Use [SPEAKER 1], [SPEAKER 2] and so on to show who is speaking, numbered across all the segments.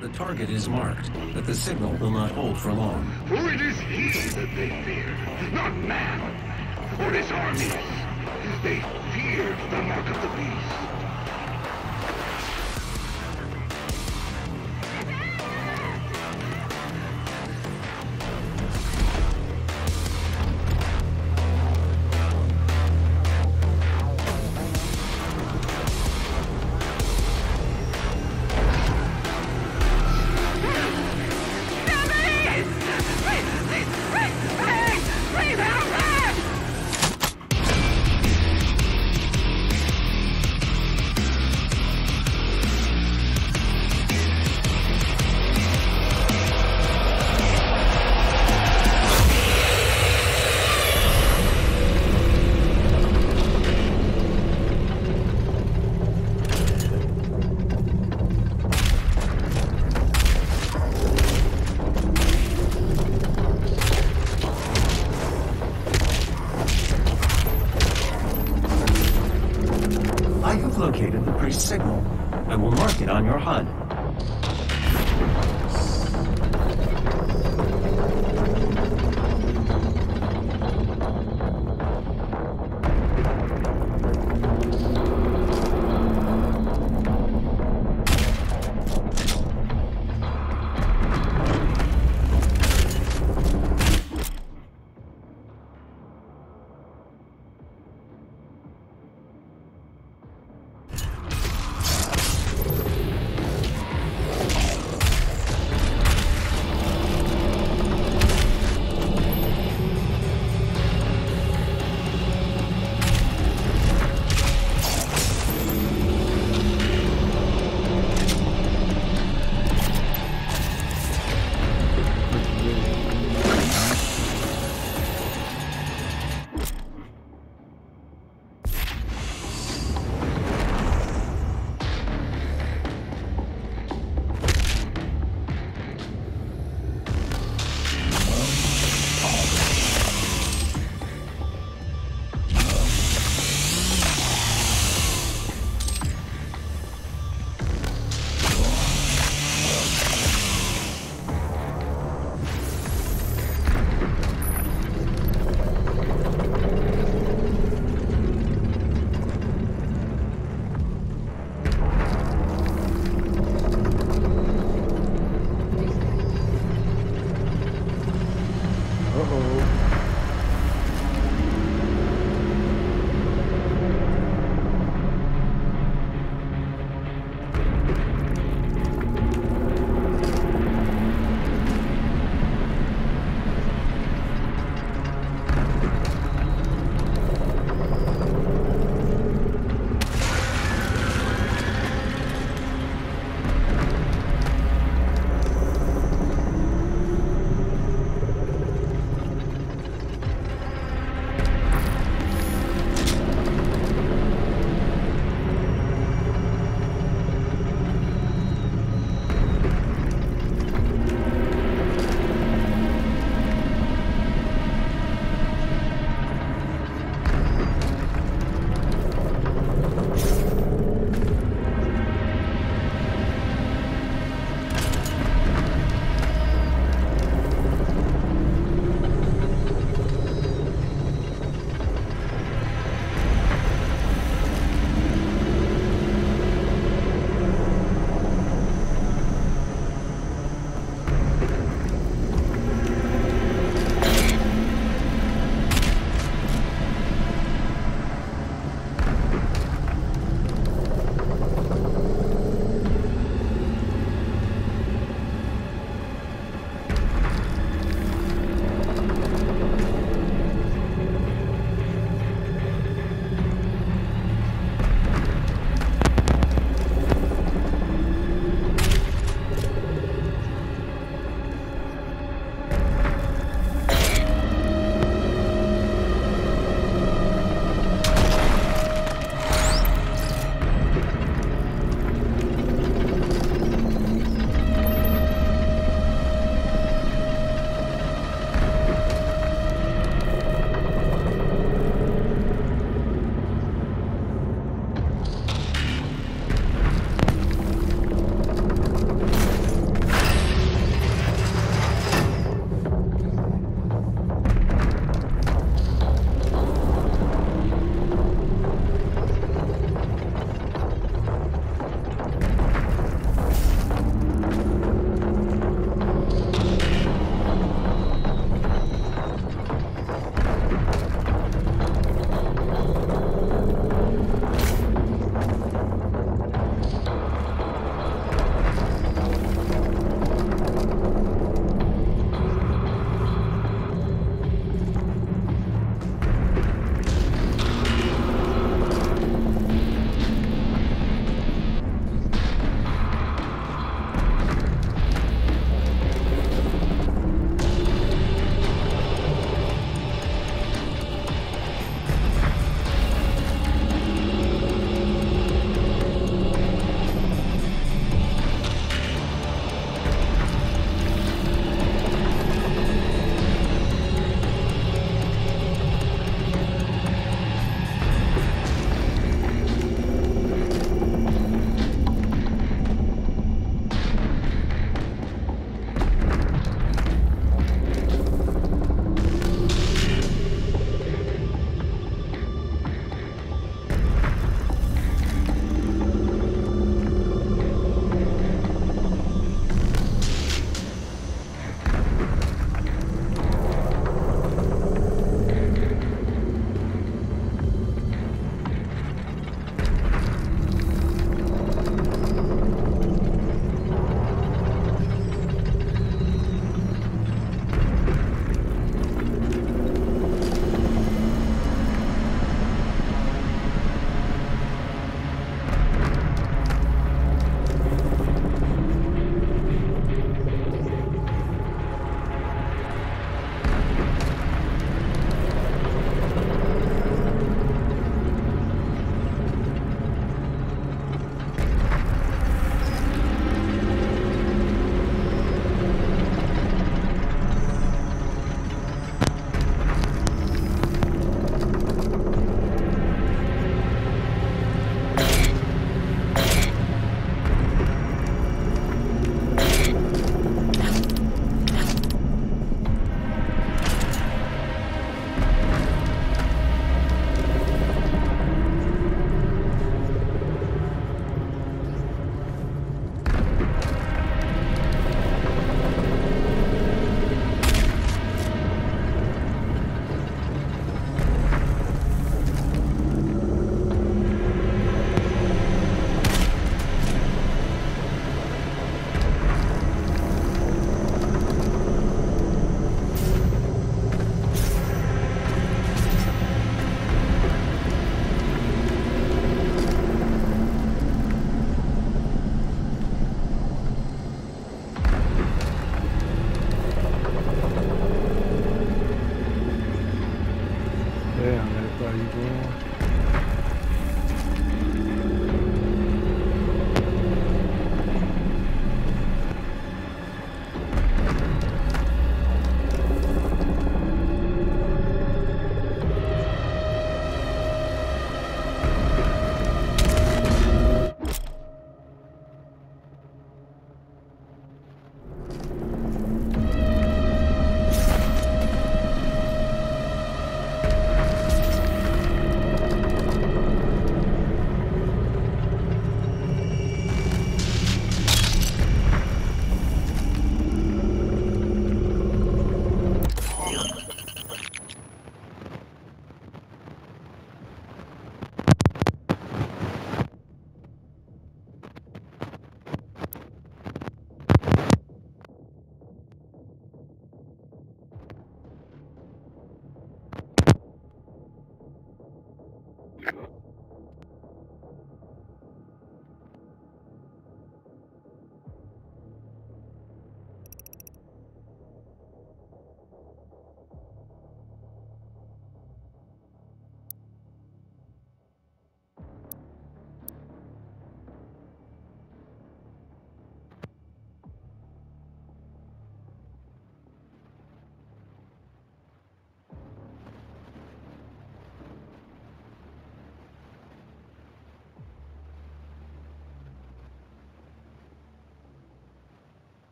[SPEAKER 1] The target is marked, but the signal will not hold for long.
[SPEAKER 2] For it is he that they fear, not man, or his armies. They feared the mark of the beast.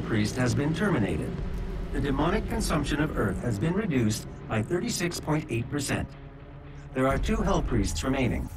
[SPEAKER 1] Priest has been terminated. The demonic consumption of Earth has been reduced by 36.8%. There are two Hell Priests remaining.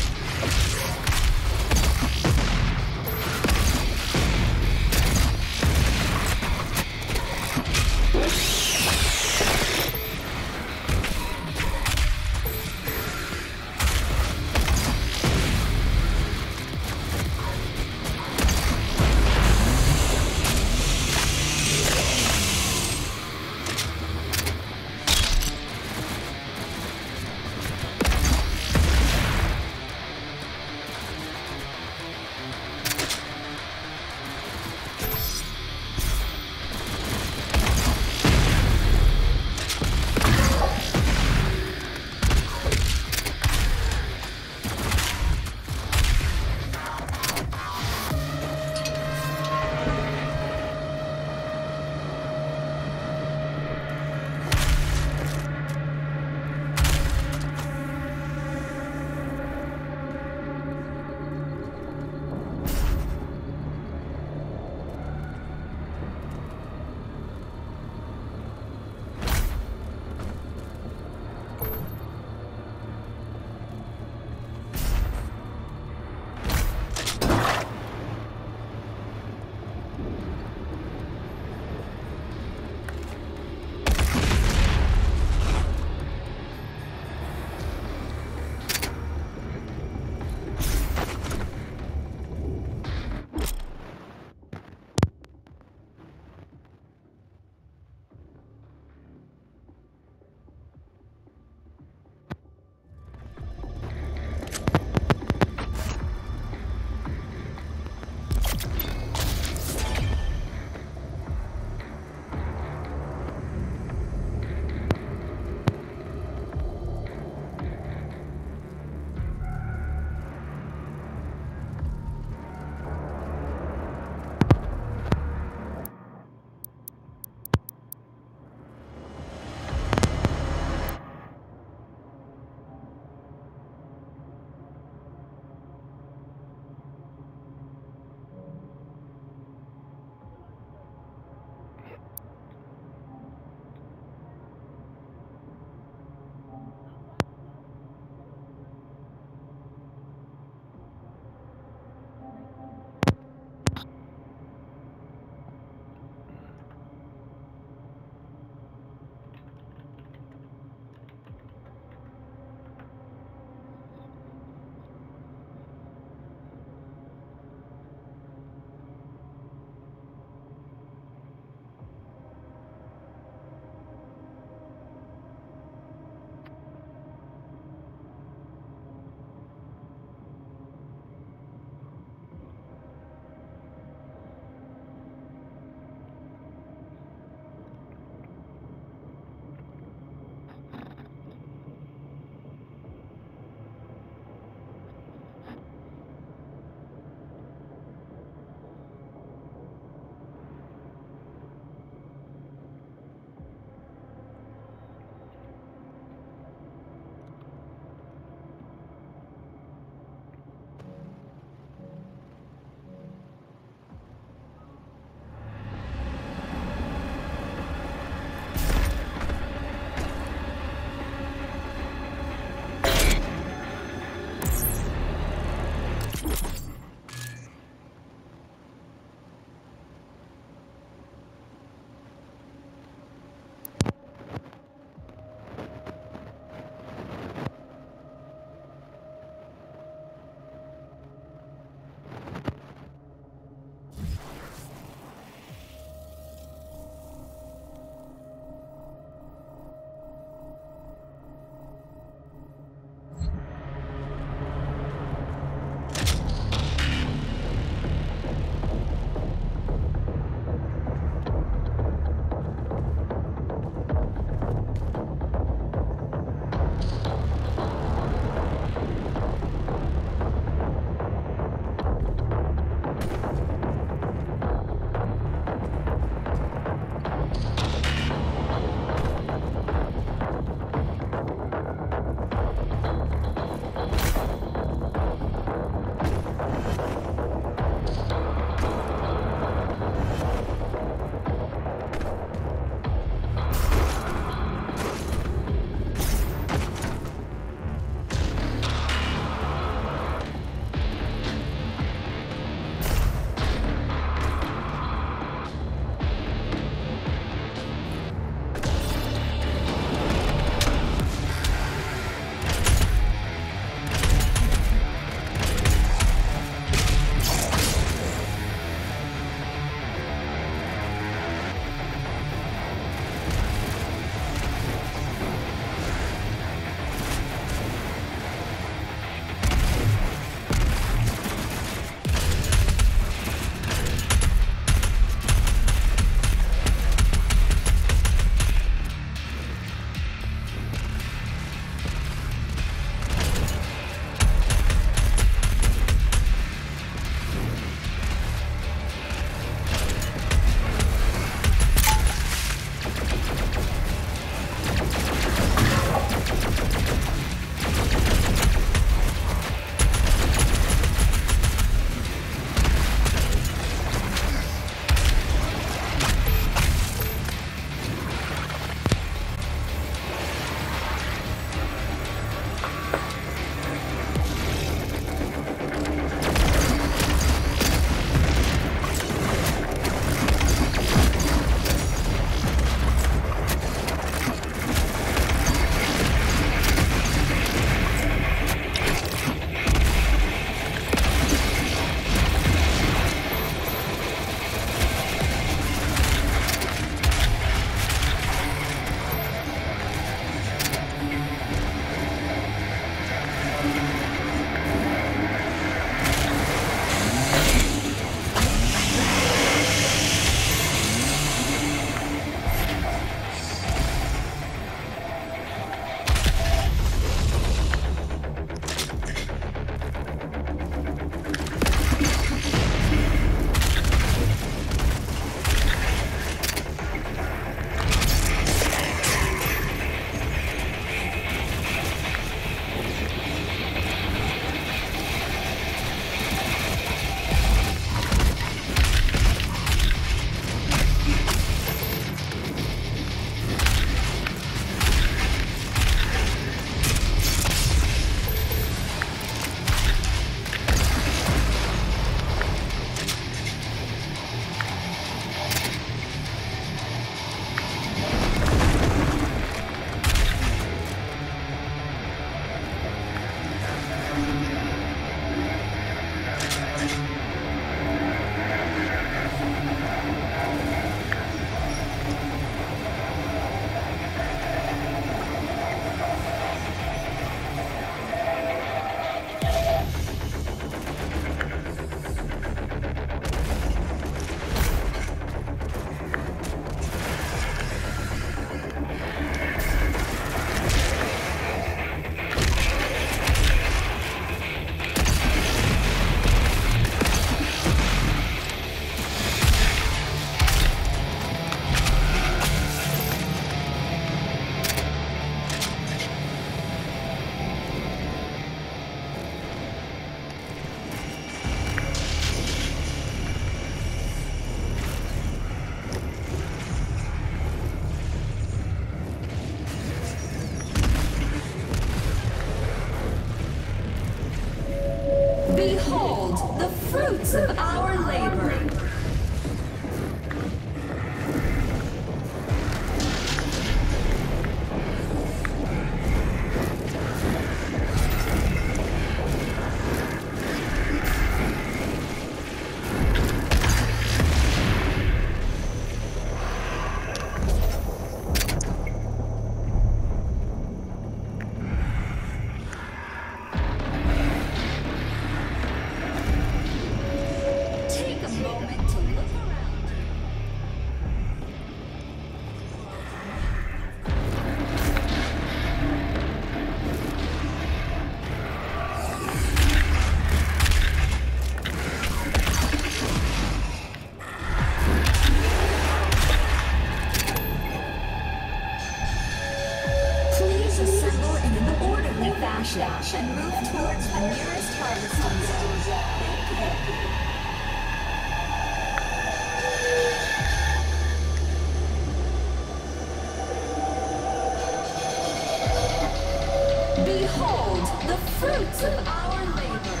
[SPEAKER 3] Behold the fruits of our labor.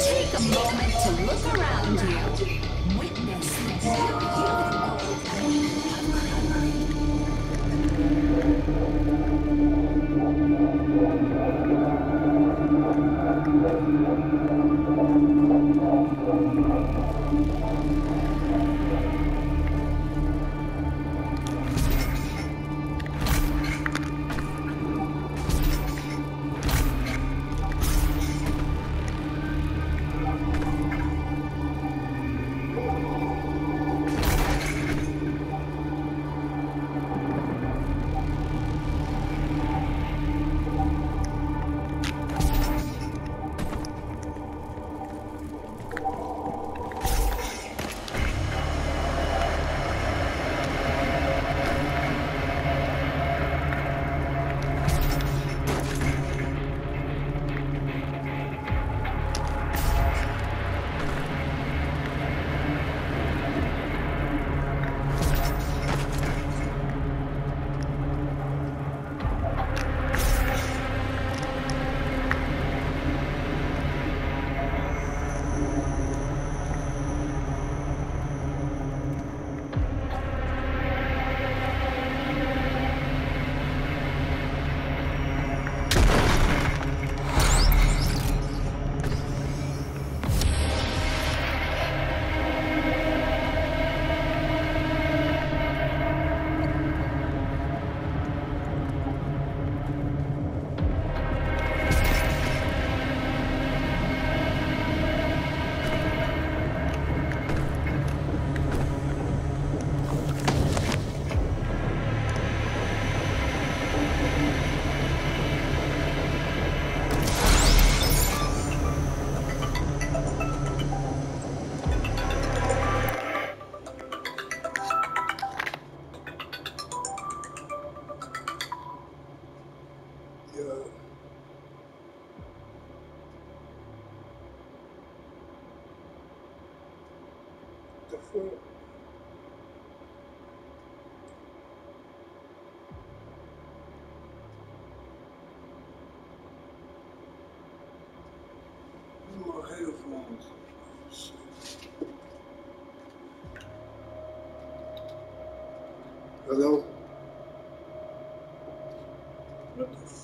[SPEAKER 4] Take a moment
[SPEAKER 5] to look around you. Witness this.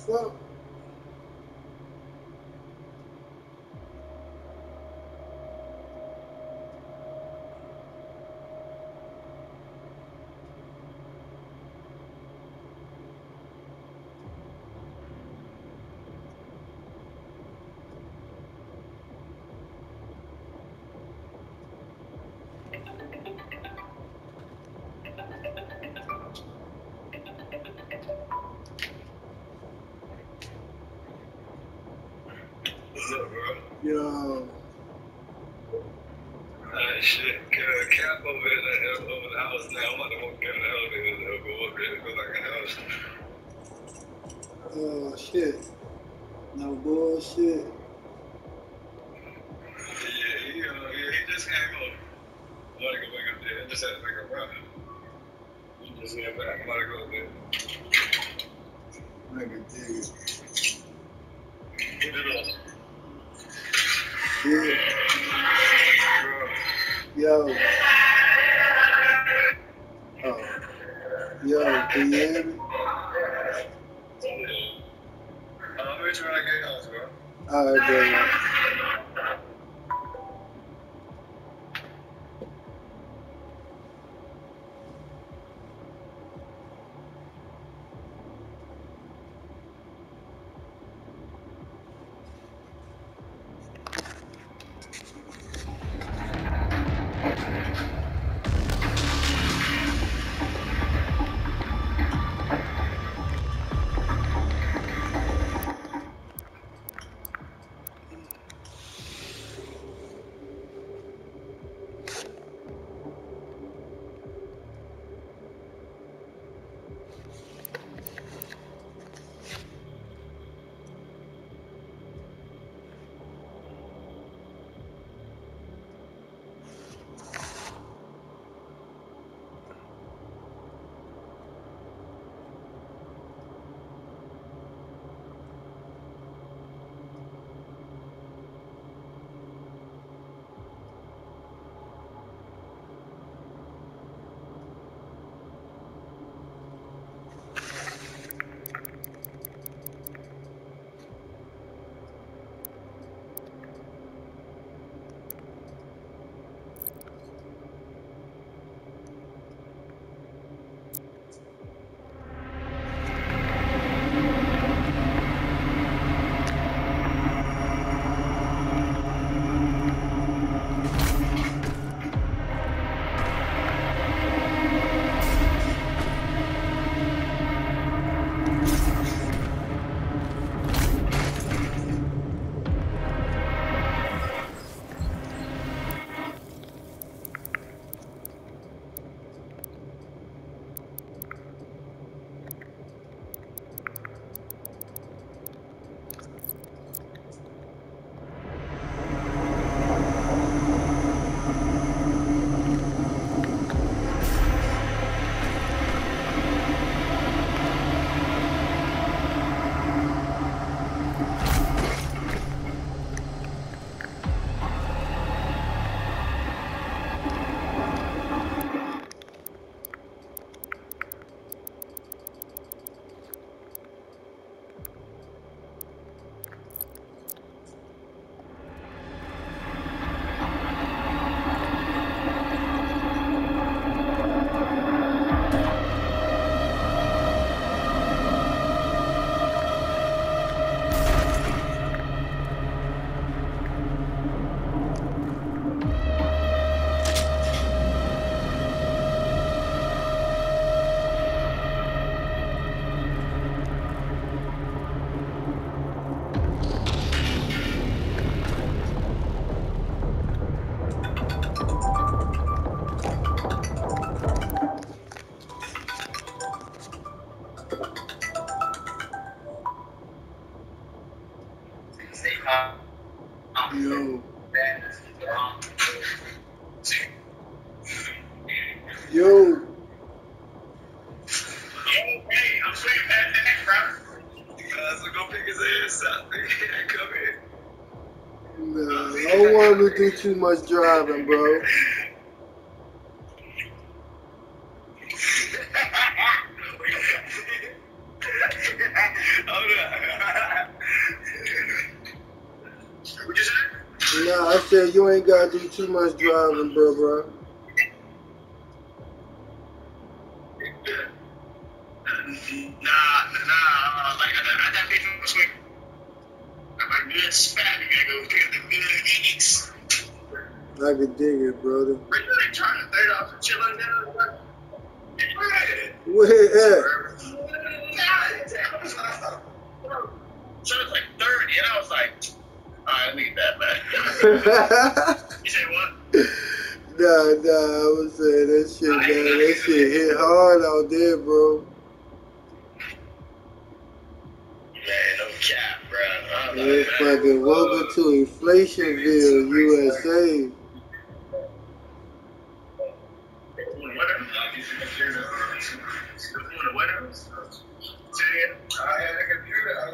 [SPEAKER 5] slow. just hang on. I'm about to go back up there. I just had to make a run.
[SPEAKER 6] You just went back. I'm about to go up
[SPEAKER 7] there. Nigga, dig it.
[SPEAKER 6] Get it up.
[SPEAKER 7] Yeah. Yo. Oh. Yo, can you hear me?
[SPEAKER 6] I'm trying to get house, bro. All right, bro.
[SPEAKER 7] Too much driving, bro.
[SPEAKER 6] Hold up. What you say?
[SPEAKER 7] Nah, I said you ain't got to do too much driving, bro, bro.
[SPEAKER 6] I
[SPEAKER 7] can dig it, brother.
[SPEAKER 6] But you ain't trying to third off and chill on down. What?
[SPEAKER 7] Where at?
[SPEAKER 6] So it's like 30, and I was like, that, you say what?
[SPEAKER 7] nah, nah, I was saying that shit, man. That shit hit hard out there, bro.
[SPEAKER 6] Man, no cap, bro. Like,
[SPEAKER 7] fucking welcome to Inflationville, USA.
[SPEAKER 6] the I had a computer. I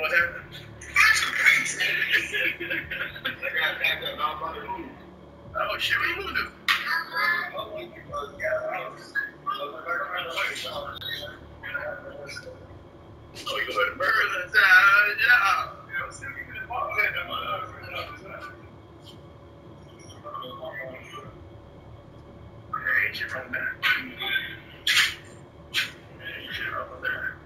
[SPEAKER 6] what happened? I got packed up. Oh, shit, what you going to do? I'm going to. Oh, you go to yeah. I'm from that. Hey, from there.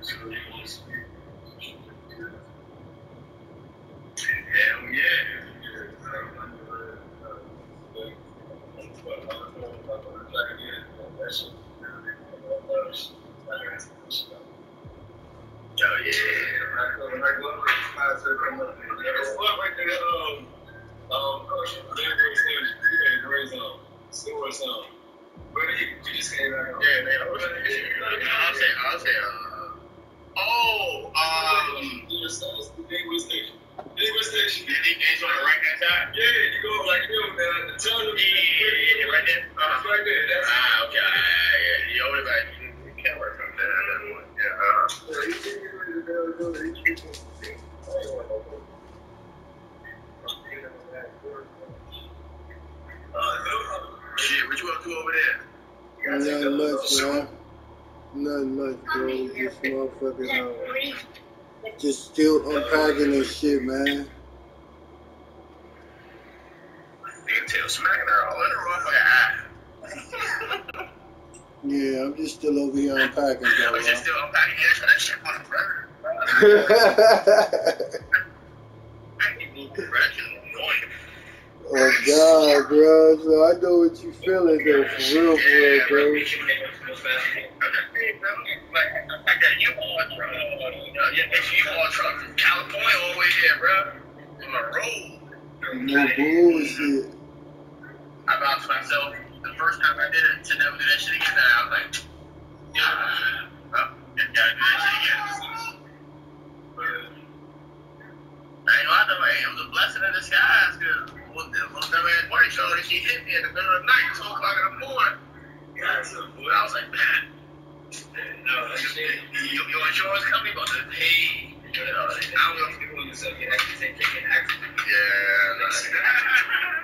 [SPEAKER 6] Tell smacking her all in her motherfucking eye.
[SPEAKER 7] Yeah, I'm just still over here unpacking,
[SPEAKER 6] I
[SPEAKER 7] though.
[SPEAKER 6] was just still unpacking so that shit wasn't forever. I ain't even professional. Annoying.
[SPEAKER 7] oh God, bro. So I know what you feeling though, for real, for real, bro.
[SPEAKER 6] bro. Hey, bro, like, I got truck. Uh, yeah, it's U-Haul truck from California all the way there, bro. On the road.
[SPEAKER 7] No bullshit.
[SPEAKER 6] I vouched for myself the first time I did it to never do that shit again. And I was like, yeah, uh, well, gotta do that shit again. But, I ain't know, hey, it was a blessing in disguise because time I had work show and she hit me in the middle of the night, 2 o'clock in the morning. I was like, man, no, your, your insurance company about to pay. You know, I don't know if people the subject actually take taking action. Yeah, like, It'll be like, yeah, I'm,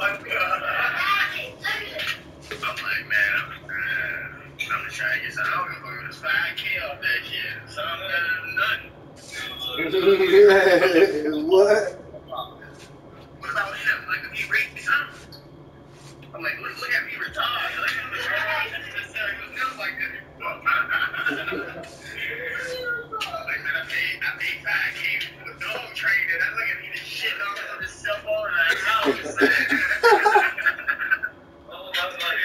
[SPEAKER 5] fuck.
[SPEAKER 6] I'm like, man, I'm, I'm just trying to get some. I'm gonna go to this 5K off that shit. So I'm nothing.
[SPEAKER 7] what?
[SPEAKER 6] What about him? Like, if he raped me, something? I'm like, look, at me retarded. Look. I paid, I paid 5K for the dog training. I look at me, this shit all over his cell phone and I house.
[SPEAKER 5] I was like,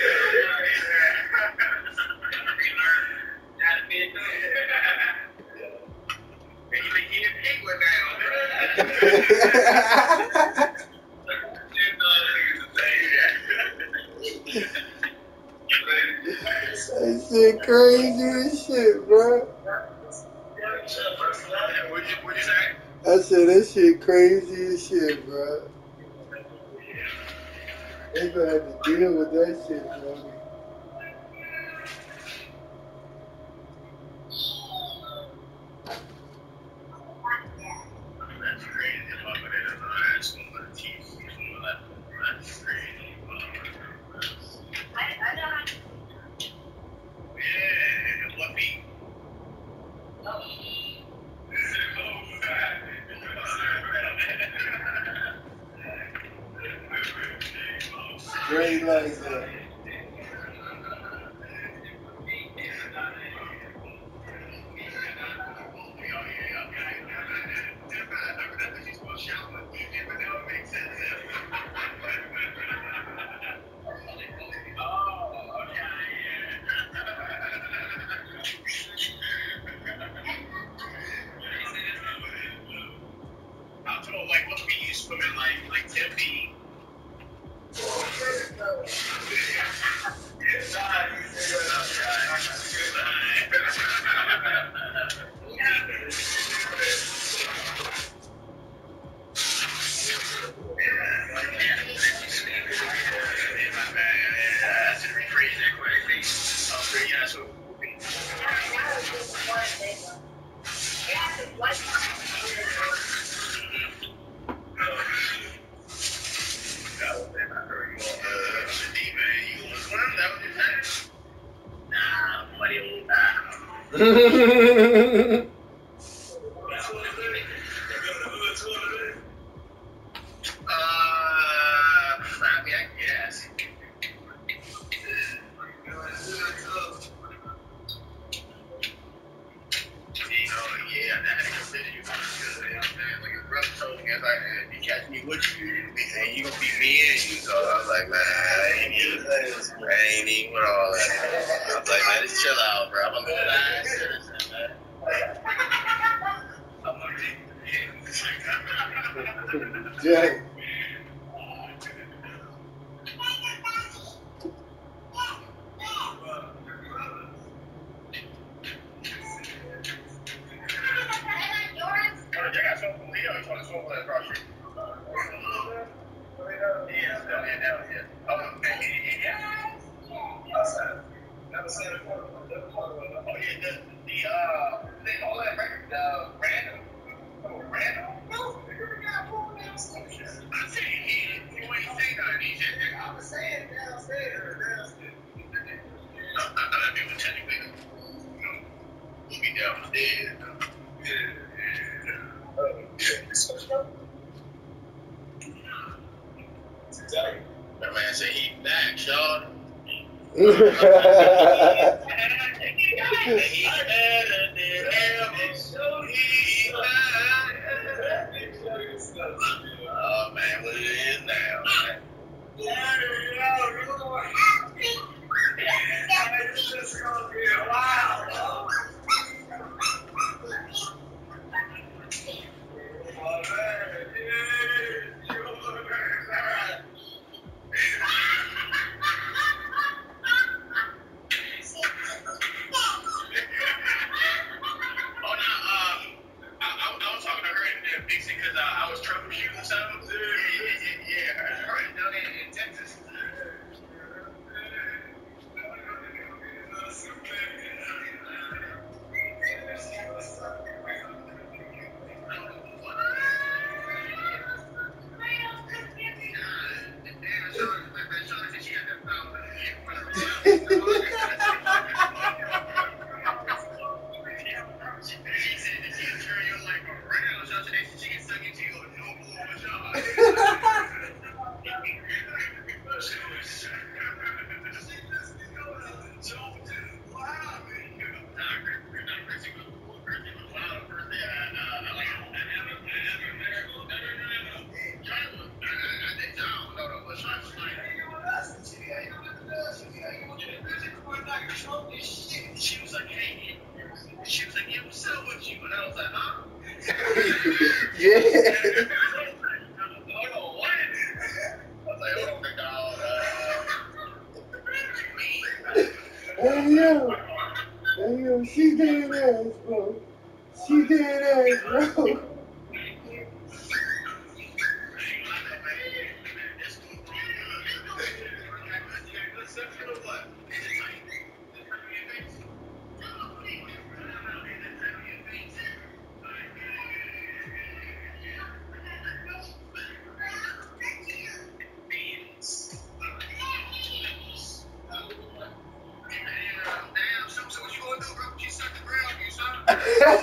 [SPEAKER 7] That shit crazy as shit, bro. Said that shit crazy as shit, bro. They gonna have to deal with that shit, bro.
[SPEAKER 6] へえ。Hey.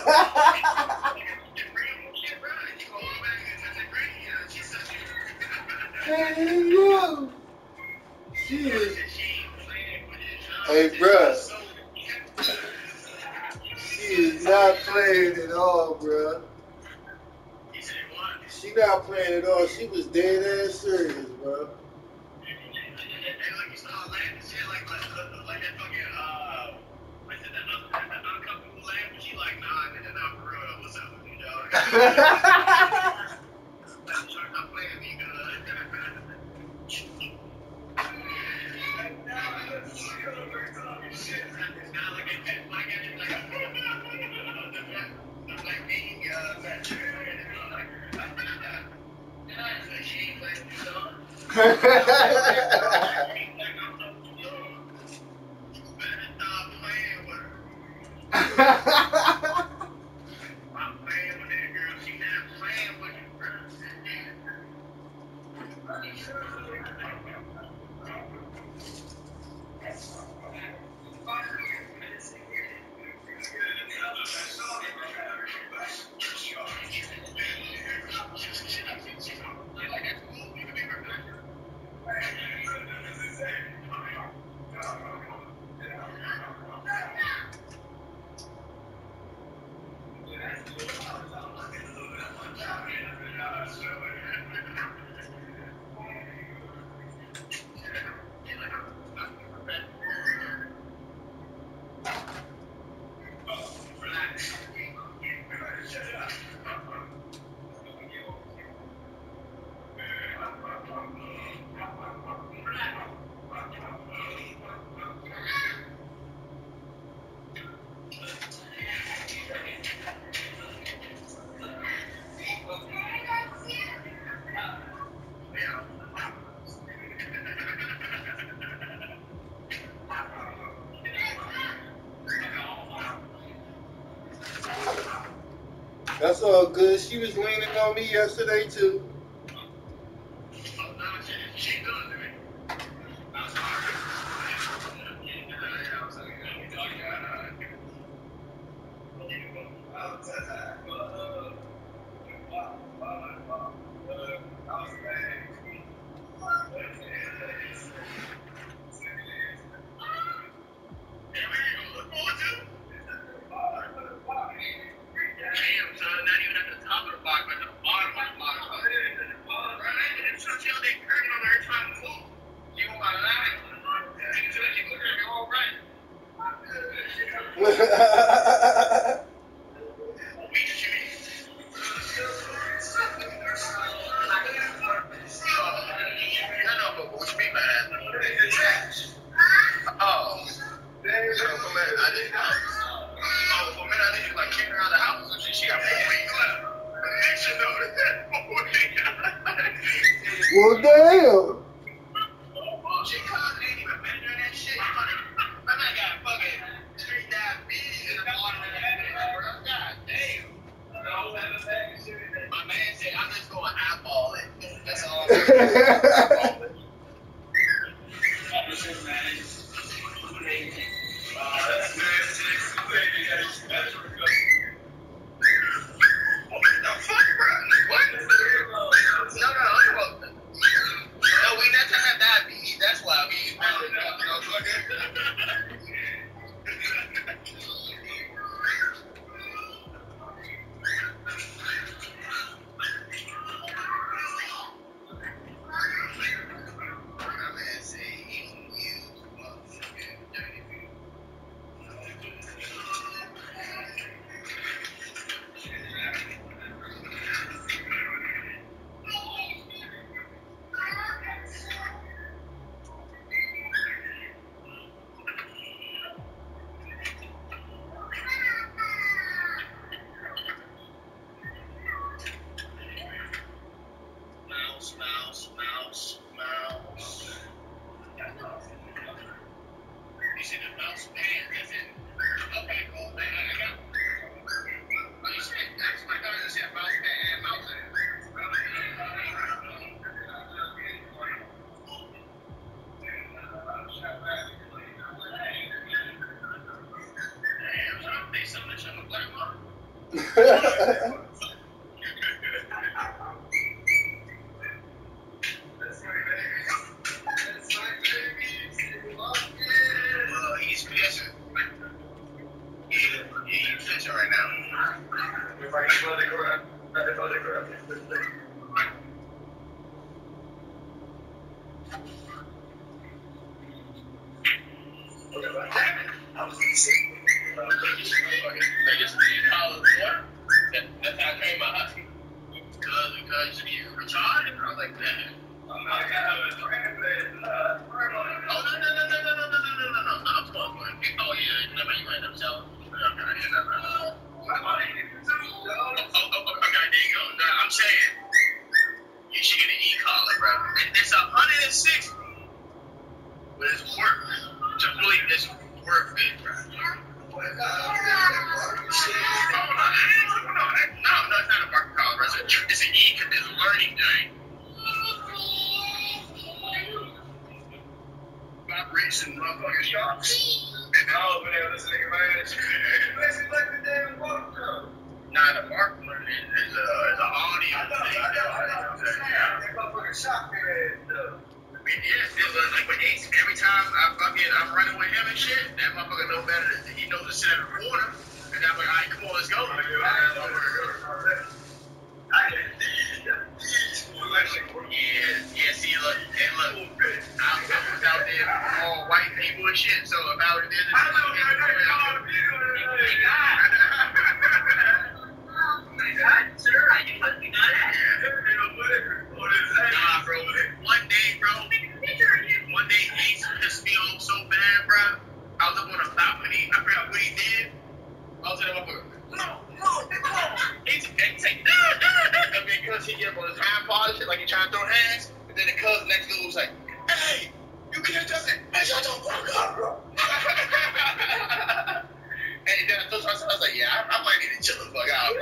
[SPEAKER 7] Hey,
[SPEAKER 6] bruh. She is not playing at all, bruh. She not playing at all. She was dead all good. She was leaning on me yesterday too. Thank you. Because you retarded. I was like, man. Oh. Oh. Oh, oh, oh, saying, you should get an e-collar, bro. It's a hundred and sixty, but it's worth Vibration, motherfucking shocks.
[SPEAKER 5] Oh, man, this nigga, man. Basically like the damn walk.
[SPEAKER 6] Nah, the is a, is a audio
[SPEAKER 5] I know,
[SPEAKER 6] thing.
[SPEAKER 5] I know, I know. I'm just saying,
[SPEAKER 6] Yeah.
[SPEAKER 5] that motherfucker shocked their though.
[SPEAKER 6] Yes, it was like Ace, every time I fucking I'm running with him and shit, that motherfucker know better than he knows to the corner. And I'm like, all right, come on, let's go. Like, yeah, yeah, see, look, and look, I, I was out there with all white people and shit, so if I. One day, Ace pissed me off so bad, bro. I was up on a balcony. I forgot what he did. I was in the Ace, Ace, like. I mean, he get on his and shit, like he trying throw hands. And then the cousin next to him was like, hey, you can't do that. Hey, the fuck up, bro. and then I told myself, I was like, yeah, I, might need to chill the fuck out.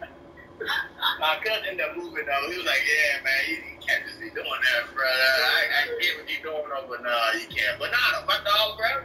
[SPEAKER 6] My cousin ended up moving though. He was like, "Yeah, man, you, you can't just be doing that, bro. I, I get what you're doing, though, but nah, you can't. But nah, my dog, bro.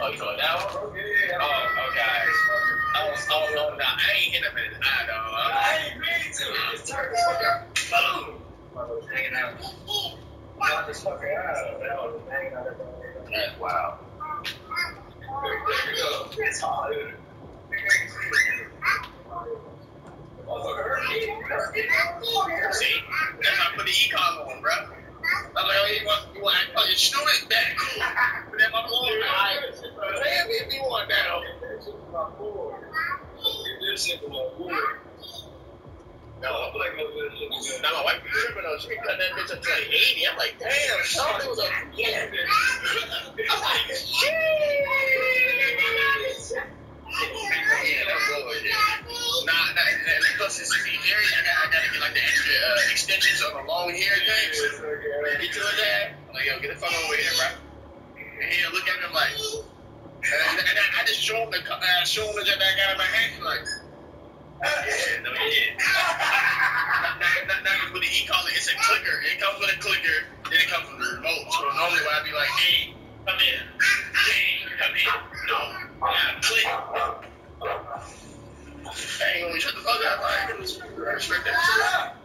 [SPEAKER 6] Oh, you saw that one? Oh, okay. I was, oh, no, nah, I ain't hit him in his eye, dog.
[SPEAKER 5] I ain't mean to. It's turned fucking boom.
[SPEAKER 6] Hanging out.
[SPEAKER 5] Knock this fucking eye. That was hanging out.
[SPEAKER 6] That's wild.
[SPEAKER 5] There you go. It's hard. Motherfucker hurt me.
[SPEAKER 6] See, that's how I put the e-collar on, bro. I was like, oh, you want, you want, oh, you student? That cool. But then my boy, I, damn, if you want that, oh.
[SPEAKER 5] This shit was boy.
[SPEAKER 6] No, I'm like, now my wife be tripping though. She be cutting that bitch up to like 80. I'm like, damn, Sean, it was a, yeah. I'm like, shit. Yeah, that's good, yeah. Nah, nah, and and it's I, got, I gotta get like the extra uh, extensions on the long hair things. When he doing that, I'm like, yo, get the fuck over here, bro. And he'll look at me I'm like, and, and I, I just show him the, co- uh, show him the that I got in my hand, like, yeah, no, yeah. It's a clicker. It comes with a clicker, then it comes with remote. So normally when I be like, hey, come in. Hey, come in. No, yeah, click. I ain't gonna shut the fuck up. I respect that.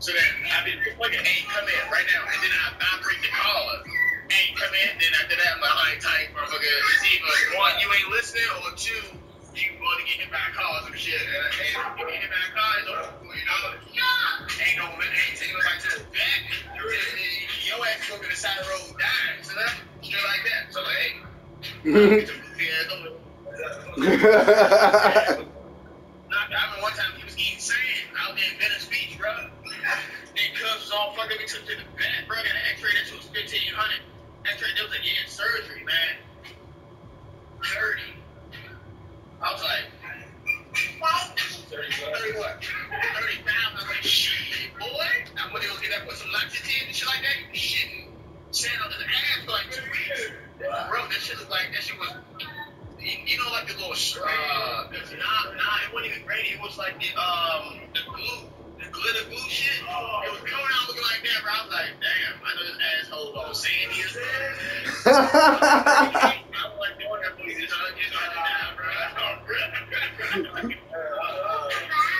[SPEAKER 6] So then I be like, hey, come in right now. And then I vibrate the caller. Hey, come in. Then after that, I'm like, all right, tight, motherfucker. It's either one, you ain't listening, or two, you going to get hit by a car or some shit. And, if you get hit by a car, you, you know? Ain't no, ain't taking nobody to the back. Your ass gonna be the side of the road dying. So that, straight like that. So like, hey, yeah, don't Nah, I remember one time he was eating sand out there in Venice Beach, bro. Then Cubs was all fucking. We took to the vet, bro. Got an X-ray that shit was fifteen hundred. X-ray, they was like, yeah, surgery, man. Thirty. I was like, thirty, thirty what? Thirty pounds. I shit, boy. I'm gonna go get that, put some Lactatin and shit like that. You shitting sand on ass for like two weeks. Bro, that shit was like, that shit was. You, know, like the little, uh, not, nah, it wasn't even graded. It was like the, um, the glue, glitter bullshit. It was coming out looking like that, bro. I was like, damn, I know this asshole on Sandy and
[SPEAKER 7] stuff.
[SPEAKER 6] I was like, doing that bullshit. I was just trying to die, bro. That's all.